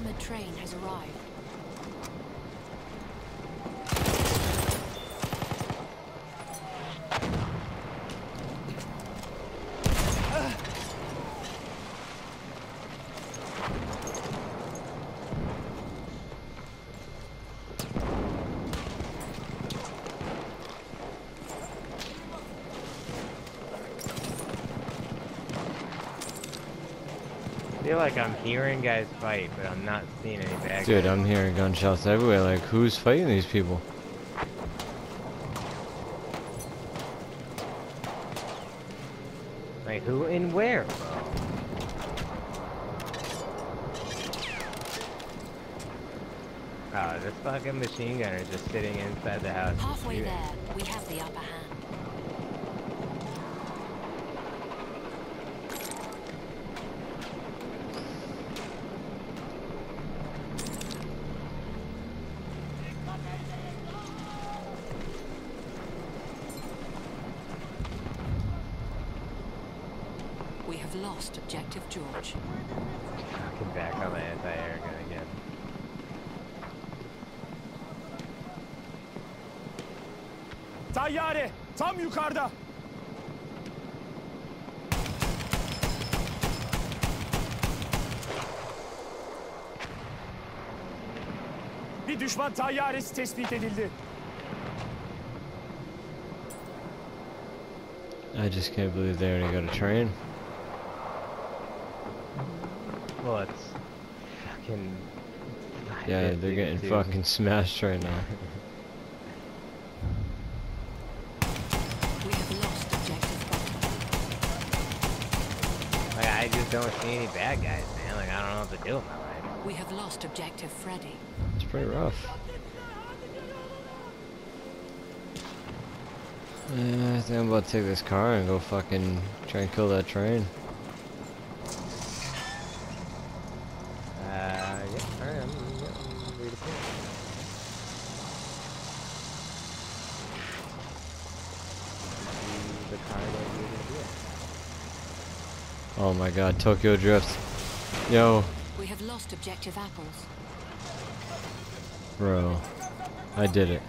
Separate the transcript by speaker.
Speaker 1: armored train has arrived.
Speaker 2: Feel like I'm hearing guys fight, but I'm not seeing any bad
Speaker 3: Dude,
Speaker 2: guys.
Speaker 3: I'm hearing gunshots everywhere. Like, who's fighting these people?
Speaker 2: Like, who and where, bro? Oh, this fucking machine gunner is just sitting inside the house.
Speaker 1: Halfway there, we have the upper hand. Have lost objective George.
Speaker 2: Fucking back on the anti-air gun again.
Speaker 4: Tayyare tam yukarıda. Bir düşman tayyaresi tespit edildi.
Speaker 3: I just can't believe they already got a train.
Speaker 2: Well, it's fucking.
Speaker 3: Yeah, they're getting fucking smashed right now.
Speaker 1: We have lost objective
Speaker 2: Like, I just don't see any bad guys, man. Like, I don't know what to do with my life.
Speaker 1: We have lost objective Freddy.
Speaker 3: It's pretty rough. Yeah, I think I'm about to take this car and go fucking try and kill that train.
Speaker 2: Uh, yeah, alright, I'm, I'm, I'm ready to play. The car that you're gonna do it.
Speaker 3: Oh my god, Tokyo Drift. Yo,
Speaker 1: We have lost objective apples.
Speaker 3: bro. I did it.